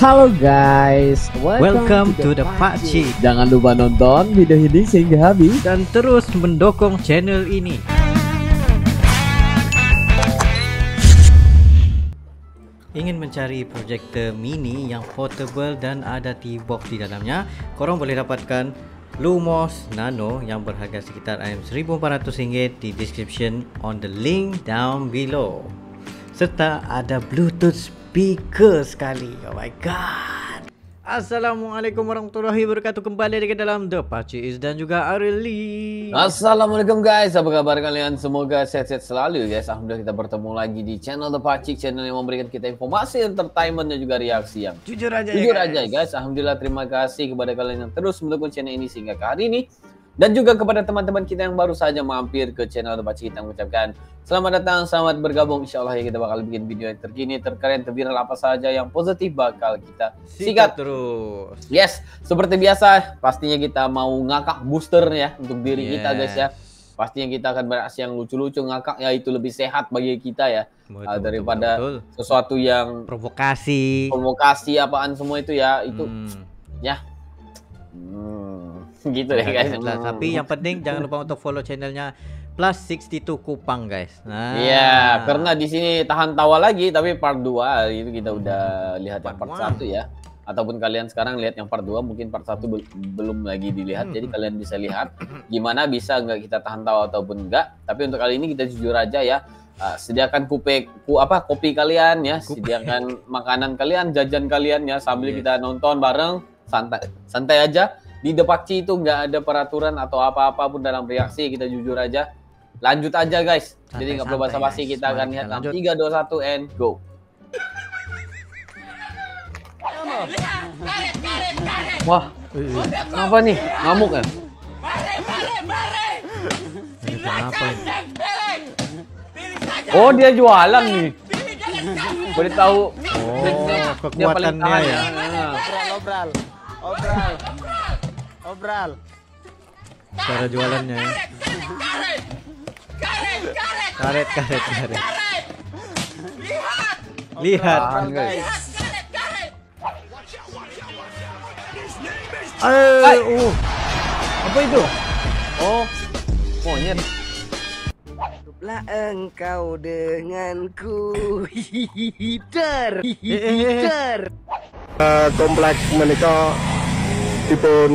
Halo guys, Welcome to the Pakcik. Jangan lupa nonton video ini sehingga habis. dan terus mendukung channel ini. Ingin mencari projector mini yang portable dan ada T-box di dalamnya, korang boleh dapatkan Lumos Nano yang berharga sekitar RM1400 di description on the link down below. Serta ada Bluetooth speaker sekali. Oh my god. Assalamualaikum warahmatullahi wabarakatuh Kembali lagi dalam The Pacis dan juga Areli Assalamualaikum guys, apa kabar kalian? Semoga sehat-sehat selalu guys. Alhamdulillah kita bertemu lagi di channel The Pacik, channel yang memberikan kita informasi, entertainment dan juga reaksi yang Jujur aja jujur ya aja guys. Alhamdulillah terima kasih kepada kalian yang terus mendukung channel ini sehingga ke hari ini. Dan juga kepada teman-teman kita yang baru saja mampir ke channel Pacik kita mengucapkan selamat datang, selamat bergabung. Insya Allah ya kita bakal bikin video yang terkini, terkeren, terviral apa saja yang positif bakal kita sikat. terus Yes, seperti biasa pastinya kita mau ngakak booster ya untuk diri kita guys ya. Yes. Pastinya kita akan bereaksi yang lucu-lucu ngakak ya itu lebih sehat bagi kita ya Betul, betul, daripada betul. sesuatu yang provokasi provokasi apaan semua itu ya itu Hmm. ya hmm, gitu deh Ya, guys. lah. Tapi yang penting jangan lupa untuk follow channelnya Plus 62 Kupang guys. Nah. Iya, karena di sini tahan tawa lagi tapi part 2 itu kita udah lihat yang Part part 1 ya. Ataupun kalian sekarang lihat yang part 2 mungkin part 1 bel- belum lagi dilihat. Jadi kalian bisa lihat gimana bisa nggak kita tahan tawa ataupun enggak. Tapi untuk kali ini kita jujur aja ya. uh, sediakan kupe ku apa kopi kalian ya, Kupe. sediakan makanan kalian, jajan kalian ya sambil Yes. kita nonton bareng santai santai aja. Di Depakci itu nggak ada peraturan atau apa-apa pun dalam reaksi kita jujur aja. Lanjut aja guys. Jadi nggak perlu basa-basi kita akan lihat. 3 2 1 and go. Wah, apa nih? Ngamuk ya? Kenapa? Oh, dia jualan nih. Boleh tahu. Oh, dia- dia- dia kekuatannya ya. Obral obral obral obral Cara jualannya ya. Karet, karet, karet. Lihat. Guys. Eh, uh. Apa itu? Oh, monyet. Hiduplah engkau denganku Hider eh, eh. Hider kompleks menika dipun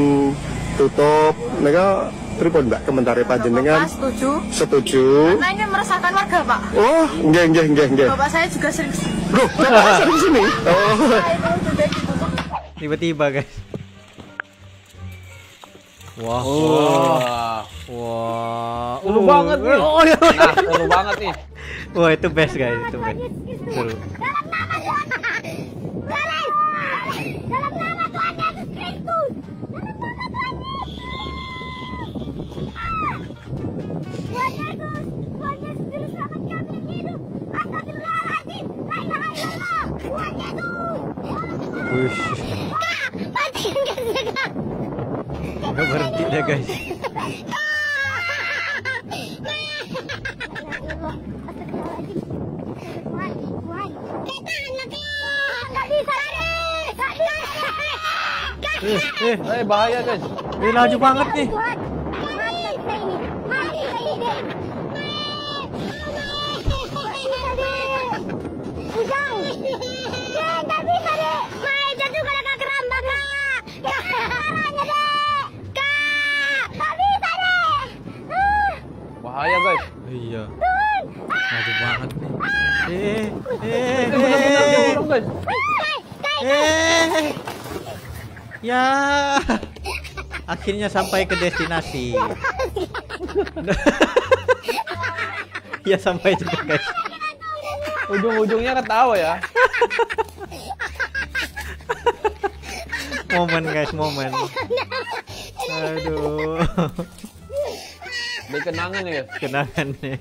tutup menika pripun Mbak komentari panjenengan setuju? setuju Karena ini meresahkan warga, Pak. oh nggih nggih nggih nggih Bapak saya juga sering Loh, Bapak sering sini oh itu juga ditutup. Tiba-tiba guys. Wah, wah, Wah, wah. seru Uh. banget nih. Oh, iya. Nah, seru banget nih. Wah, itu best guys, itu best. Seru. Dalam nama Tuhan Yesus Eh, eh, Eh, bahaya guys. eh laju banget nih. Ah, Bahaya guys. Iya. Laju banget nih. Eh, eh, Ini benar-benar dia eh, ulung guys. eh. Ya. Akhirnya sampai ke destinasi. ya sampai juga guys. Ujung-ujungnya ketawa ya. Momen guys, momen. Aduh. Jadi kenangan ya. Kenangan nih.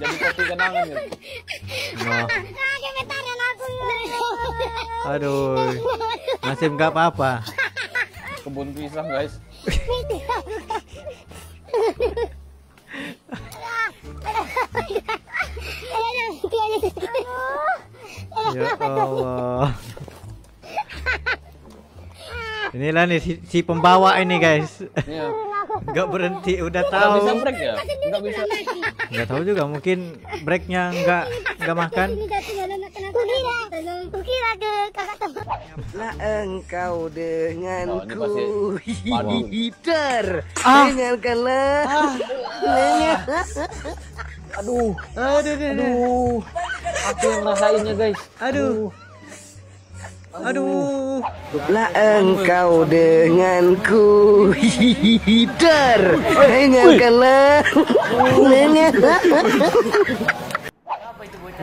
Jadi kopi kenangan ya. Noh. Aduh. Masih nggak apa-apa. Kebun pisang guys. Ya Allah. Inilah nih si, si pembawa ini guys. Iya. Nggak berhenti, udah tahu. bisa break ya? Nggak bisa. Nggak tahu juga mungkin breaknya nggak nggak makan. Kukira, kukira ke kakak teman. Lah engkau Oh, denganku padu. Hider Ah. Dengarkanlah Aduh, Aduh, aduh, aduh. aku yang ngerasainnya guys. Aduh. Aduh. Lah engkau denganku Hider Dengarkanlah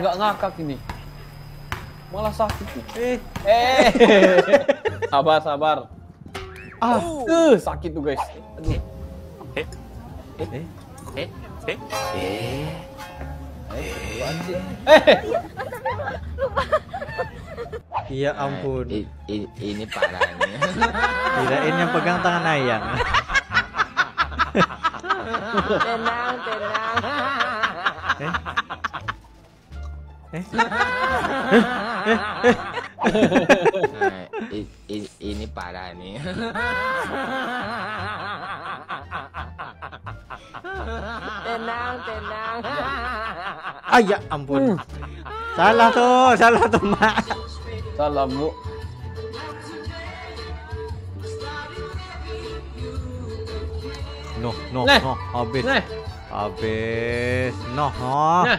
Nggak ngakak ini. Malah sakit. Eh, Eh. sabar, sabar. Ah, eh, sakit tuh guys. Aduh. eh. Iya ampun. ini parah ini. Kirain yang pegang tangan ayang. Tenang, tenang Eh? Eh? Nah, i- i- ini parah nih. Tenang, tenang Ah ya ampun. Salah tuh, salah tuh, Mak. Salam bu. No, no, Nah. no, habis. Nah, Habis. No, no. nah.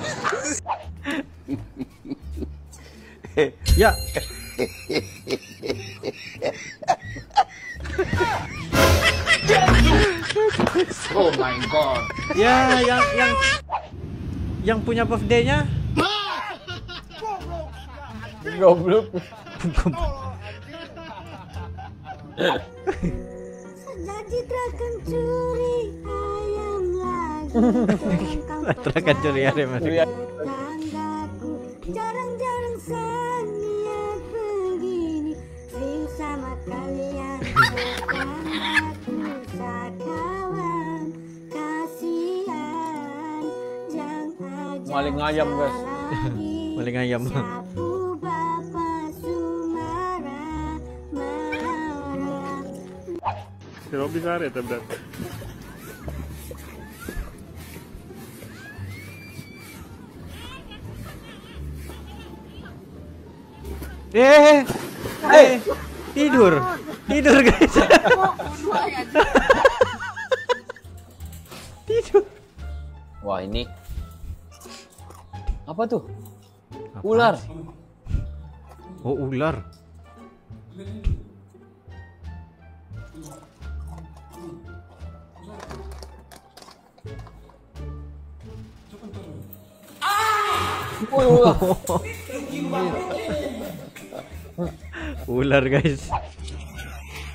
ya. Oh my god. Ya, yang yang yang punya birthday-nya Goblok. Jadi akan curi ayam lagi. Terakan curi hari mas. Maling ayam, guys. Maling ayam. Coba bisa ya tablet. Eh, eh, tidur, tidur guys. tidur. Wah ini apa tuh? Apaan Ular. sih? Oh ular. Ular guys.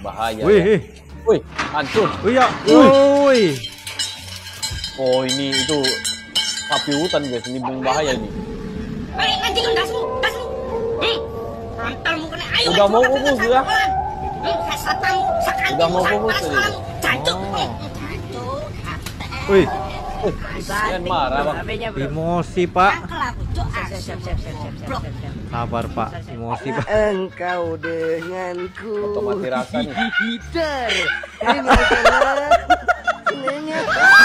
Bahaya. Wih, ya. eh. Wih, hancur. wih ya, wih. Oh ini itu sapi hutan guys, ini yang bahaya ini. Dasmu, dasmu. Hmm. Antarmu kena ayo. Udah mau pupus ya? Hmm. Udah mau pupus tadi. Jancuk. Oh. Jancuk. Wih, Kalian marah bang. emosi pak. Sabar pak, emosi pak. Engkau denganku Atau mati rasa nih. Hider Dengarkanlah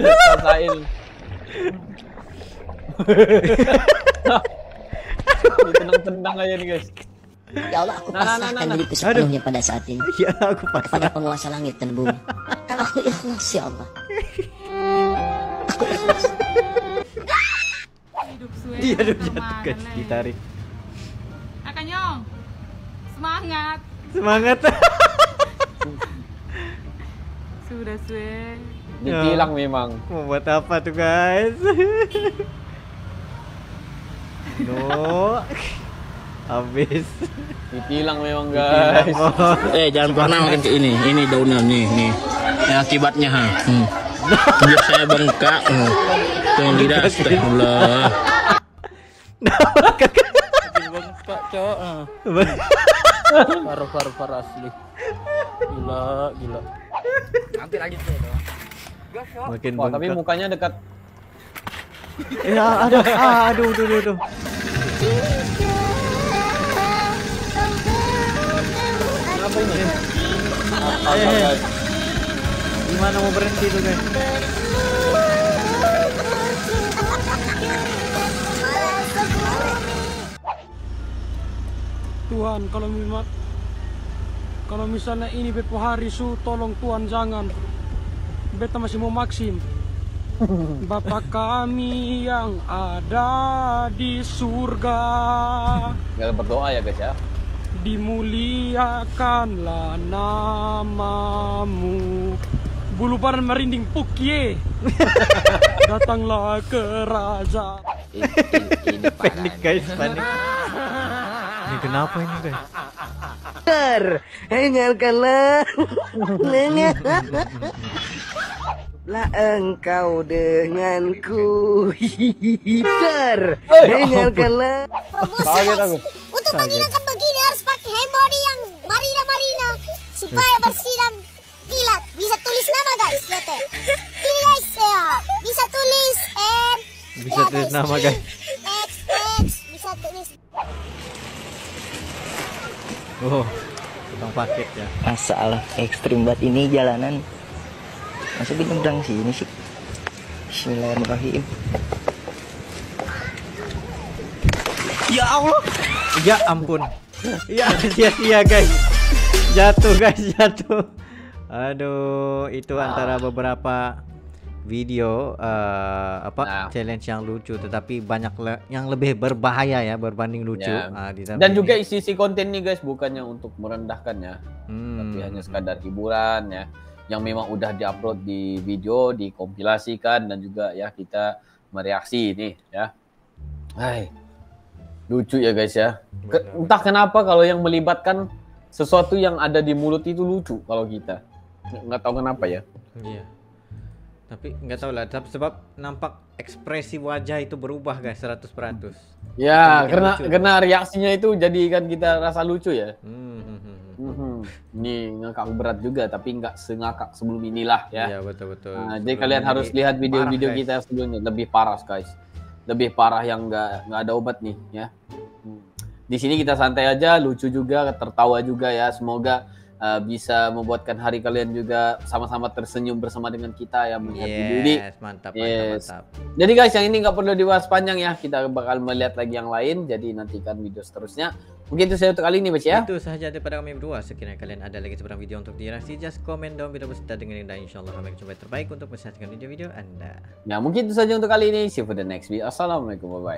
Rasain. Tenang-tenang aja nih guys. Ya Allah, aku Nah, nah, nah, pasrahkan nah, nah. diriku sepenuhnya pada saat ini Ya aku kepada pasrah. penguasa langit dan bumi. Kalau aku ikhlas ya Allah. Aku ikhlas. Dia udah jatuh guys, ditarik. Kakak Nyong, semangat. Semangat. Sudah sue. Ditilang memang. Mau buat apa tuh guys? no. Habis. Ditilang memang guys. Eh jangan pernah makan ke ini. Ini daunnya nih nih. Yang akibatnya ha. Hmm. Biar saya bengkak. Hmm. Tuh lidah astagfirullah. bengkak cok. Parah parah parah asli. Gila gila. Hampir aja tuh. Makin Wah, tapi mukanya dekat. Ya, ada. Ah, aduh, aduh, aduh, aduh. Apa ini? Apa eh. guys? Gimana mau berhenti tuh guys? Tuhan kalau memang kalau misalnya ini Bepo hari su tolong Tuhan jangan beta masih mau maksim Bapa kami yang ada di surga Tinggal berdoa ya guys ya. dimuliakanlah namamu bulu badan merinding pukye datanglah kerajaan Ini, ini, ini parah. Panik guys, panik. Ini kenapa ini guys? Ter, dengarkanlah. Lah engkau denganku. Ter, dengarkanlah. Kaget aku. Untuk menghilangkan begini harus pakai hemori yang marina marina supaya bersih dan kilat. Bisa tulis nama guys, lihat ya. Ini guys ya, bisa tulis M. Bisa tulis nama guys. Oh, tukang paket ya. Masalah ekstrim buat ini jalanan. Masa gue nyebrang sini sih? Bismillahirrahmanirrahim. Ya Allah. Ya ampun. Ya sia-sia guys. Jatuh guys, jatuh. Aduh, itu antara beberapa video eh, apa Nah. challenge yang lucu tetapi banyak le- yang lebih berbahaya ya berbanding lucu. Ya. Ah, di Dan juga ini. isi-isi konten nih guys bukannya untuk merendahkan ya, Hmm. tapi hanya sekadar hiburan ya, yang memang udah diupload di video, dikompilasikan dan juga ya kita mereaksi nih ya. Hai. Lucu ya guys ya. Ke- entah kenapa kalau yang melibatkan sesuatu yang ada di mulut itu lucu kalau kita. Nggak- Nggak tahu kenapa ya. Iya. Tapi nggak tahu lah, sebab nampak ekspresi wajah itu berubah guys 100%. Ya, Bikin karena lucu. karena reaksinya itu jadikan kita rasa lucu ya. Hmm, hmm, hmm, hmm. Mhm. Ini ngakak berat juga tapi nggak sengakak sebelum inilah ya. Iya betul betul. Nah, jadi kalian harus lihat video-video kita sebelumnya lebih parah guys. Lebih parah yang nggak nggak ada obat nih ya. Hmm. Di sini kita santai aja, lucu juga, tertawa juga ya. Semoga uh, bisa membuatkan hari kalian juga sama-sama tersenyum bersama dengan kita ya melihat video ini. Yes, mantap, Yes. mantap, mantap. Jadi guys, yang ini nggak perlu dibahas panjang ya. Kita bakal melihat lagi yang lain. Jadi nantikan video seterusnya. Mungkin itu saya untuk kali ini, Baca ya. Itu sahaja daripada kami berdua. Sekiranya kalian ada lagi sebarang video untuk direaksi, just comment down below serta dengerin dan insyaallah kami akan coba terbaik untuk mensajikan video-video Anda. Nah, mungkin itu saja untuk kali ini. See you for the next video. Assalamualaikum. Bye-bye.